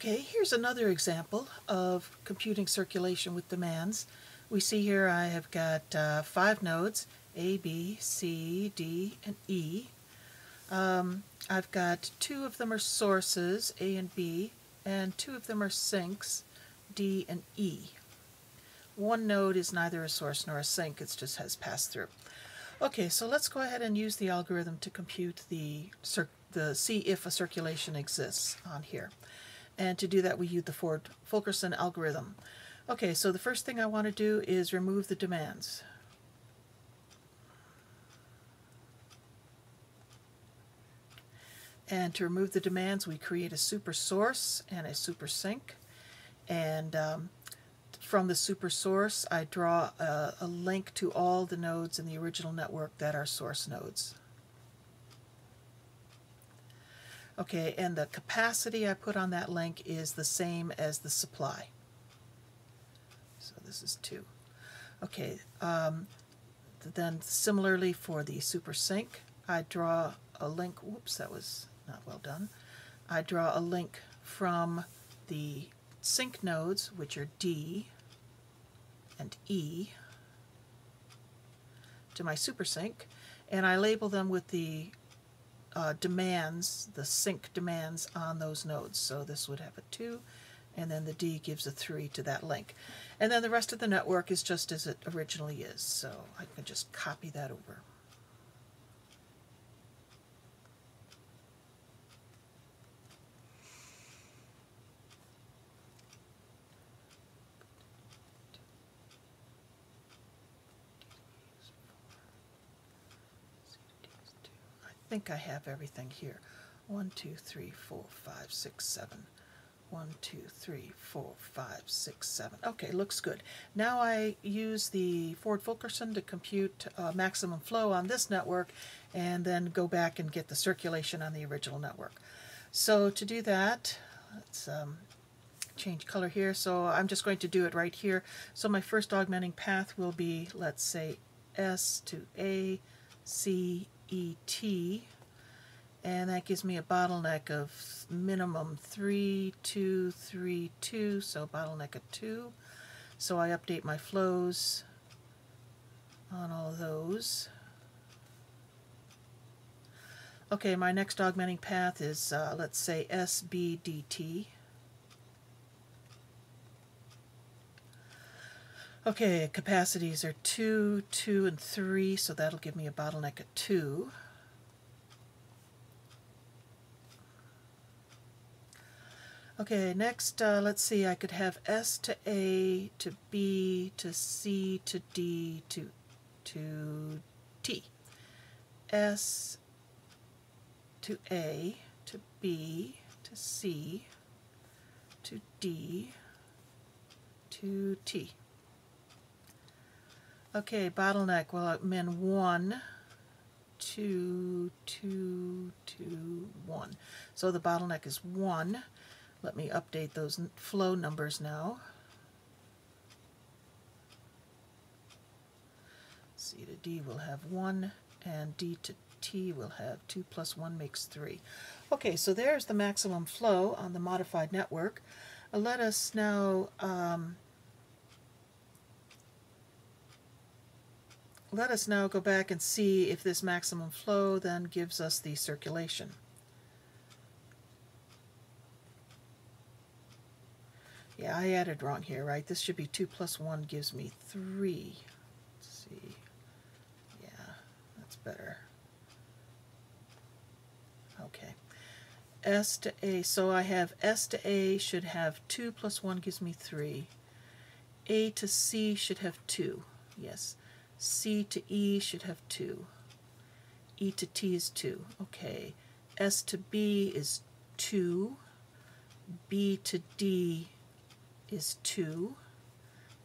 Okay, here's another example of computing circulation with demands. We see here I have got uh, five nodes, A, B, C, D, and E. Um, I've got two of them are sources, A and B, and two of them are sinks, D and E. One node is neither a source nor a sink, it just has passed through. Okay, so let's go ahead and use the algorithm to compute the, the see if a circulation exists on here. And to do that, we use the Ford Fulkerson algorithm. Okay, so the first thing I want to do is remove the demands. And to remove the demands, we create a super source and a super sink. And um, from the super source, I draw a, a link to all the nodes in the original network that are source nodes. Okay, and the capacity I put on that link is the same as the supply. So this is 2. Okay, um, then similarly for the super sink, I draw a link, whoops, that was not well done. I draw a link from the sink nodes, which are D and E, to my super sink, and I label them with the uh, demands, the sink demands on those nodes. So this would have a 2, and then the D gives a 3 to that link. And then the rest of the network is just as it originally is, so I can just copy that over. Think I have everything here. One, two, three, four, five, six, seven. One, two, three, four, five, six, seven. Okay, looks good. Now I use the Ford Fulkerson to compute uh, maximum flow on this network and then go back and get the circulation on the original network. So to do that, let's um, change color here. So I'm just going to do it right here. So my first augmenting path will be, let's say, S to A, C, ET, and that gives me a bottleneck of minimum 3, 2, 3, 2, so bottleneck of 2. So I update my flows on all those. Okay, my next augmenting path is, uh, let's say, SBDT. Okay, capacities are 2, 2, and 3, so that'll give me a bottleneck at 2. Okay, next, uh, let's see, I could have S to A to B to C to D to, to T. S to A to B to C to D to T. Okay, bottleneck. Well, I'm in one, two, two, two, one. So the bottleneck is one. Let me update those flow numbers now. C to D will have one, and D to T will have 2 plus 1 makes 3. Okay, so there's the maximum flow on the modified network. Uh, let us now um, let us now go back and see if this maximum flow then gives us the circulation. Yeah, I added wrong here, right? This should be 2 plus 1 gives me 3. Let's see. Yeah, that's better. Okay. S to A. So I have S to A should have 2 plus 1 gives me 3. A to C should have 2. Yes. C to E should have 2. E to T is 2. Okay. S to B is 2. B to D is 2.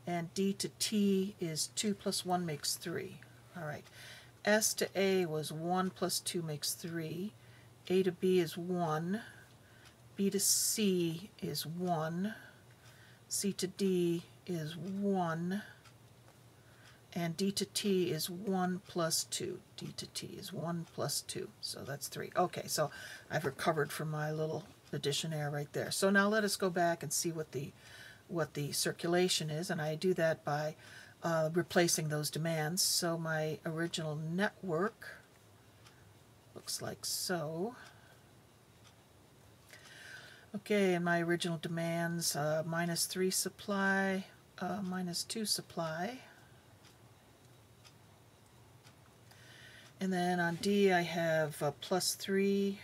And D to T is 2 plus 1 makes 3. All right. S to A was 1 plus 2 makes 3. A to B is 1. B to C is 1. C to D is 1 and d to t is 1 plus 2. d to t is 1 plus 2, so that's 3. Okay, so I've recovered from my little addition error right there. So now let us go back and see what the what the circulation is, and I do that by uh, replacing those demands. So my original network looks like so. Okay, and my original demands, uh, minus 3 supply, uh, minus 2 supply. And then on D I have uh, plus 3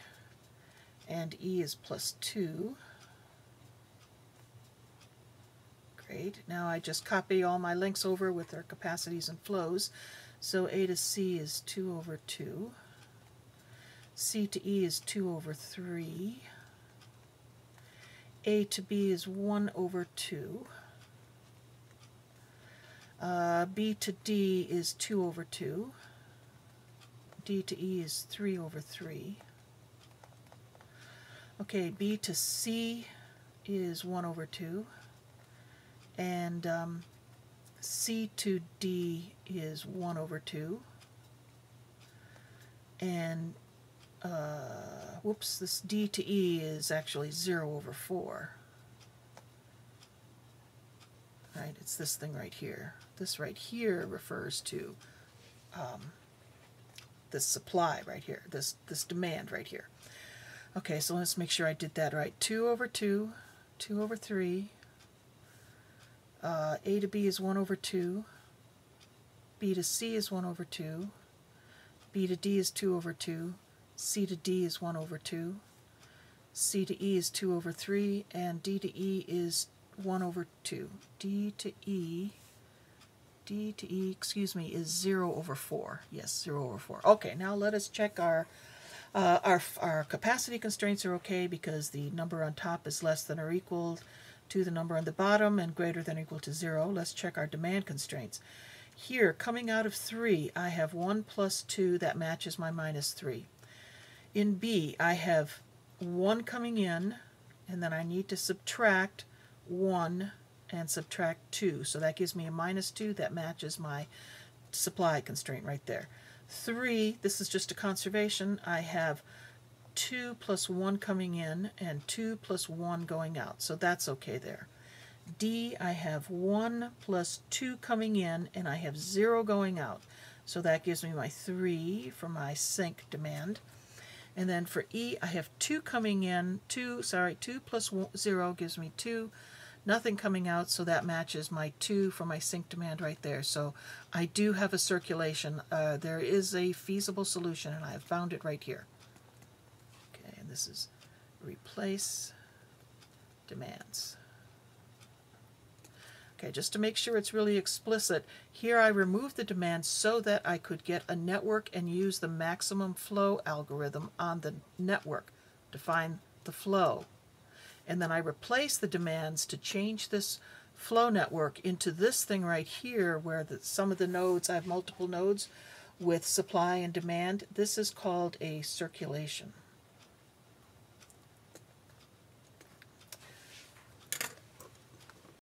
and E is plus 2. Great. Now I just copy all my links over with their capacities and flows. So A to C is 2 over 2. C to E is 2 over 3. A to B is 1 over 2. Uh, B to D is 2 over 2. D to E is 3 over 3. Okay, B to C is 1 over 2 and um, C to D is 1 over 2 and uh, whoops this D to E is actually 0 over 4 right it's this thing right here. This right here refers to um, this supply right here this this demand right here okay so let's make sure I did that right 2 over 2 2 over 3 uh, A to B is 1 over 2. B to C is 1 over 2. B to D is 2 over 2. C to D is 1 over 2. C to E is 2 over 3. And D to E is 1 over 2. D to E, D to E, excuse me, is 0 over 4. Yes, 0 over 4. Okay, now let us check our uh, our, our capacity constraints are okay because the number on top is less than or equal to the number on the bottom and greater than or equal to 0. Let's check our demand constraints. Here, coming out of 3, I have 1 plus 2 that matches my minus 3. In B, I have 1 coming in, and then I need to subtract 1 and subtract 2. So that gives me a minus 2 that matches my supply constraint right there. 3, this is just a conservation, I have 2 plus 1 coming in and 2 plus 1 going out. So that's okay there. D, I have 1 plus 2 coming in and I have 0 going out. So that gives me my 3 for my sink demand. And then for E, I have 2 coming in, 2, sorry, 2 plus one, 0 gives me 2. Nothing coming out, so that matches my 2 for my sink demand right there. So I do have a circulation. Uh, there is a feasible solution, and I have found it right here Okay, and this is replace demands. Okay, just to make sure it's really explicit, here I removed the demand so that I could get a network and use the maximum flow algorithm on the network to find the flow. And then I replace the demands to change this flow network into this thing right here where the, some of the nodes, I have multiple nodes with supply and demand. This is called a circulation.